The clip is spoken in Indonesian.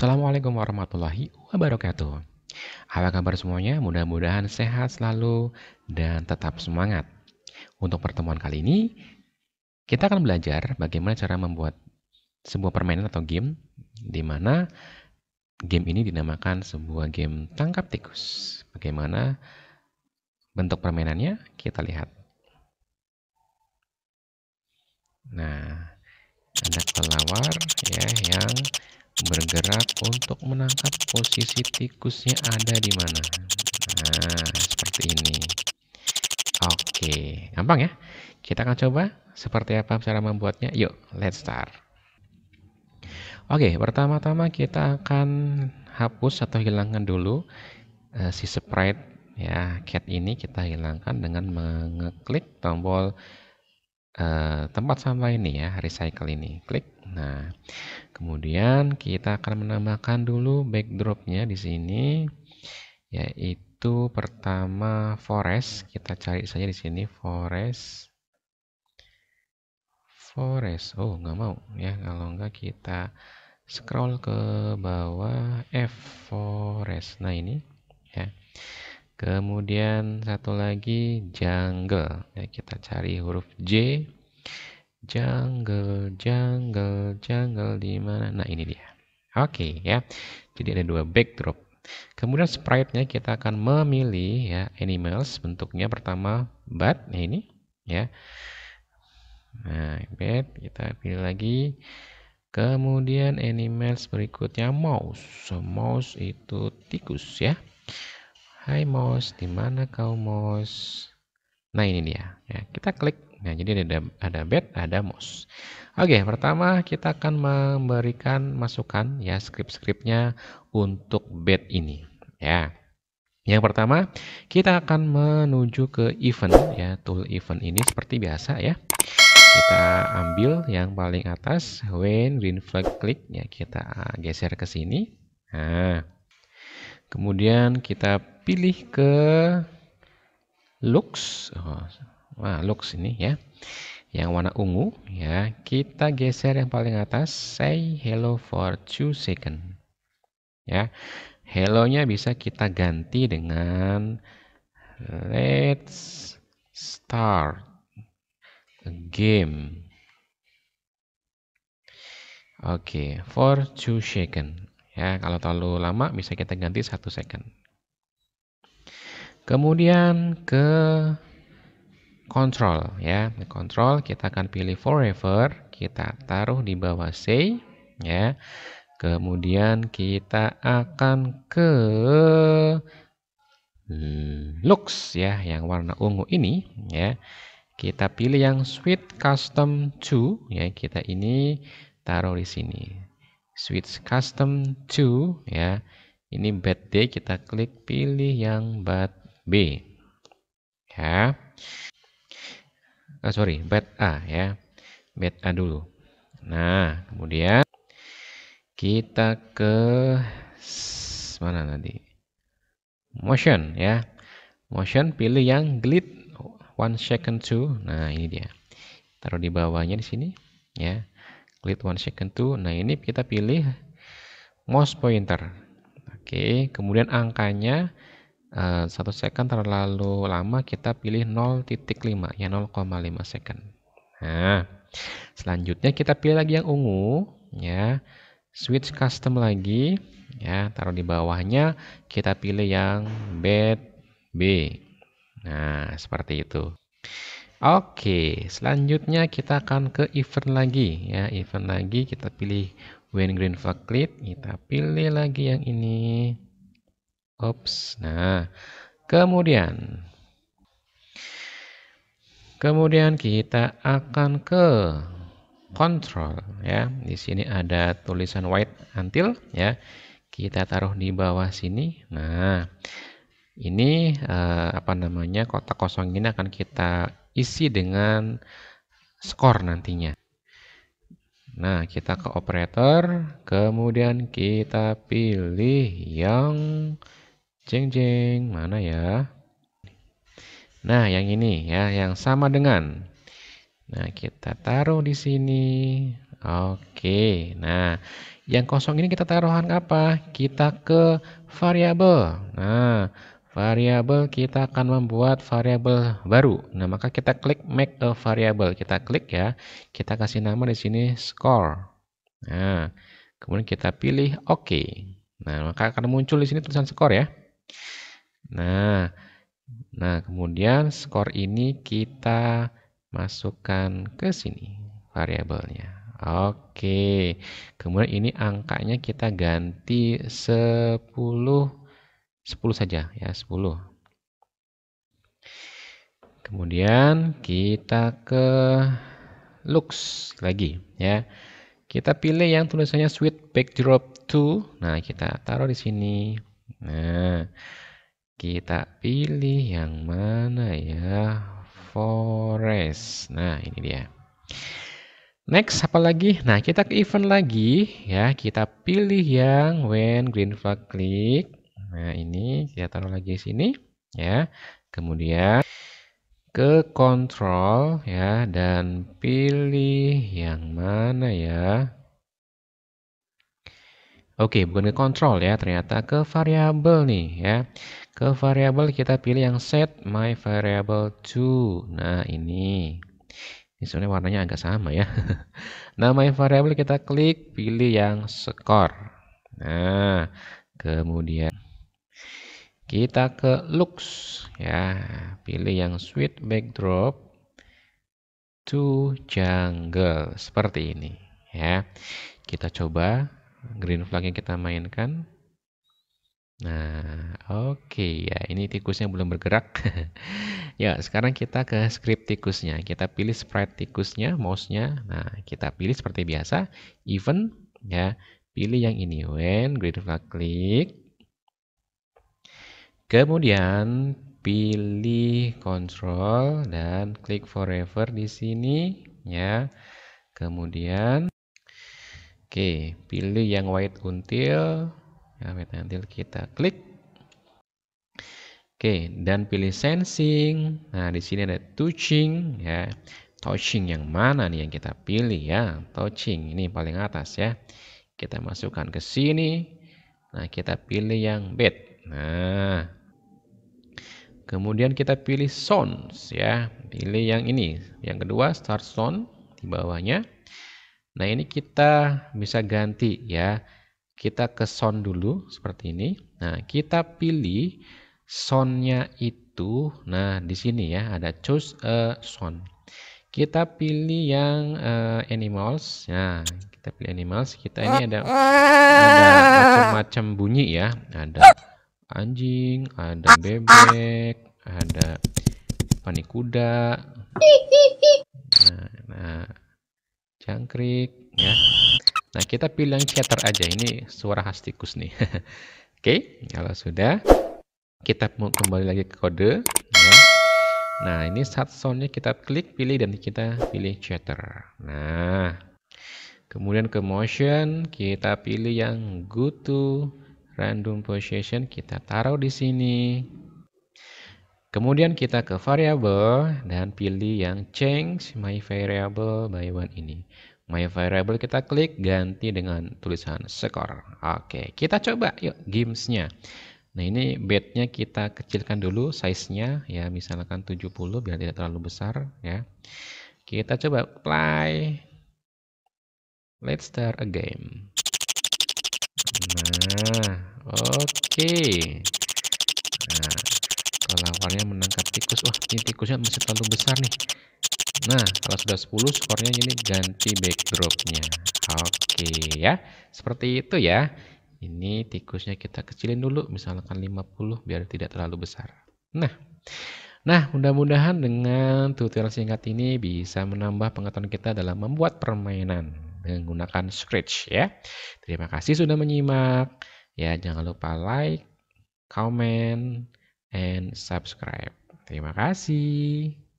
Assalamualaikum warahmatullahi wabarakatuh. Apa kabar semuanya? Mudah-mudahan sehat selalu dan tetap semangat. Untuk pertemuan kali ini, kita akan belajar bagaimana cara membuat sebuah permainan atau game di mana game ini dinamakan sebuah game tangkap tikus. Bagaimana bentuk permainannya? Kita lihat. Nah, ada kelawar ya yang bergerak untuk menangkap posisi tikusnya ada di mana. Nah, seperti ini. Oke, gampang ya? Kita akan coba seperti apa cara membuatnya. Yuk, let's start. Oke, pertama-tama kita akan hapus atau hilangkan dulu uh, si sprite ya cat ini kita hilangkan dengan mengeklik tombol uh, tempat sampah ini ya, recycle ini. Klik. Nah, Kemudian kita akan menambahkan dulu backdropnya di sini yaitu pertama forest. Kita cari saja di sini forest. Forest. Oh, nggak mau ya. Kalau nggak kita scroll ke bawah F forest. Nah, ini ya. Kemudian satu lagi jungle. Ya, kita cari huruf J Jungle, jungle, jungle di mana? Nah, ini dia. Oke, okay, ya. Jadi ada dua backdrop. Kemudian sprite-nya kita akan memilih ya animals bentuknya pertama bat nah ini ya. Nah, bat kita pilih lagi. Kemudian animals berikutnya mouse. Mouse itu tikus ya. Hai mouse, di mana kau mouse? Nah, ini dia. Ya, kita klik Nah, jadi ada ada bed, ada mouse. Oke, pertama kita akan memberikan masukan ya script-scriptnya untuk bed ini ya. Yang pertama, kita akan menuju ke event ya, tool event ini seperti biasa ya. Kita ambil yang paling atas when green flag click ya, kita geser ke sini. Nah, kemudian kita pilih ke looks. Oh, Wah, looks ini ya. Yang warna ungu ya. Kita geser yang paling atas say hello for 2 second. Ya. Hello-nya bisa kita ganti dengan let's start a game. Oke, okay, for 2 second. Ya, kalau terlalu lama bisa kita ganti satu second. Kemudian ke control ya. Control kita akan pilih forever. Kita taruh di bawah say ya. Kemudian kita akan ke looks ya yang warna ungu ini ya. Kita pilih yang switch custom to ya. Kita ini taruh di sini. Switch custom to ya. Ini D kita klik pilih yang bed B. Ya oh, sorry bed A ya. Bed A dulu. Nah kemudian kita ke mana nanti? Motion ya. Motion pilih yang glide one second to. Nah ini dia. Taruh di bawahnya di sini ya. Glide one second to. Nah ini kita pilih mouse pointer. Oke kemudian angkanya satu second terlalu lama kita pilih 0.5 ya 0,5 second. Nah selanjutnya kita pilih lagi yang ungu ya. Switch custom lagi ya. Taruh di bawahnya kita pilih yang bed B. Nah seperti itu. Oke, selanjutnya kita akan ke event lagi ya. Event lagi kita pilih when green flag lit, kita pilih lagi yang ini. Oops. Nah, kemudian kemudian kita akan ke control ya. Di sini ada tulisan white until ya. Kita taruh di bawah sini. Nah, ini eh, apa namanya? kotak kosong ini akan kita isi dengan skor nantinya. Nah, kita ke operator, kemudian kita pilih yang Jeng jeng, mana ya? Nah, yang ini ya, yang sama dengan Nah, kita taruh di sini. Oke. Nah, yang kosong ini kita taruhan apa? Kita ke variabel. Nah, variabel kita akan membuat variabel baru. Nah, maka kita klik make a variable. Kita klik ya. Kita kasih nama di sini score. Nah, kemudian kita pilih OK. Nah, maka akan muncul di sini tulisan skor ya. Nah, nah kemudian skor ini kita masukkan ke sini variabelnya. Oke. Kemudian ini angkanya kita ganti 10 10 saja ya, 10. Kemudian kita ke looks lagi ya. Kita pilih yang tulisannya sweet backdrop 2. Nah, kita taruh di sini. Nah, kita pilih yang mana ya? forest. Nah, ini dia. Next, apa lagi? Nah, kita ke event lagi ya. Kita pilih yang when green flag click. Nah, ini kita taruh lagi sini ya. Kemudian ke control ya dan pilih yang mana ya? Oke, bukan ke control ya, ternyata ke variabel nih ya. Ke variabel kita pilih yang set my variable to. Nah, ini. Ini sebenarnya warnanya agak sama ya. nah, my variable kita klik, pilih yang score. Nah, kemudian kita ke looks ya, pilih yang sweet backdrop to jungle seperti ini ya. Kita coba green flag yang kita mainkan. Nah, oke okay. ya, ini tikusnya belum bergerak. ya, sekarang kita ke script tikusnya. Kita pilih sprite tikusnya, mouse-nya. Nah, kita pilih seperti biasa, event ya. Pilih yang ini, when green flag klik. Kemudian pilih control dan klik forever di sini ya. Kemudian Oke, pilih yang white until Ya, nanti kita klik. Oke, dan pilih sensing. Nah, di sini ada touching ya. Touching yang mana nih yang kita pilih ya? Touching ini paling atas ya. Kita masukkan ke sini. Nah, kita pilih yang bed. Nah, kemudian kita pilih sounds ya. Pilih yang ini. Yang kedua start sound di bawahnya. Nah, ini kita bisa ganti ya kita ke sound dulu seperti ini. Nah, kita pilih soundnya itu. Nah, di sini ya ada choose a sound. Kita pilih yang uh, animals. Nah, kita pilih animals. Kita ini ada macam-macam bunyi ya. Ada anjing, ada bebek, ada panik kuda. Nah, nah jangkrik ya. Nah, kita pilih yang chatter aja. Ini suara khas tikus nih. Oke, okay, kalau sudah, kita kembali lagi ke kode. Ya. Nah, ini saat soundnya kita klik, pilih, dan kita pilih chatter. Nah, kemudian ke motion, kita pilih yang go to random position, kita taruh di sini. Kemudian kita ke variable dan pilih yang change my variable by one ini. My variable kita klik ganti dengan tulisan score. Oke, kita coba yuk gamesnya. Nah ini bednya kita kecilkan dulu size-nya ya misalkan 70 biar tidak terlalu besar ya. Kita coba play. Let's start a game. Nah, oke. Okay. Nah, kalau awalnya menangkap tikus, wah ini tikusnya masih terlalu besar nih. Nah, kalau sudah 10 skornya ini ganti backdropnya. Oke ya, seperti itu ya. Ini tikusnya kita kecilin dulu, misalkan 50 biar tidak terlalu besar. Nah, nah mudah-mudahan dengan tutorial singkat ini bisa menambah pengetahuan kita dalam membuat permainan menggunakan Scratch ya. Terima kasih sudah menyimak. Ya, jangan lupa like, comment, and subscribe. Terima kasih.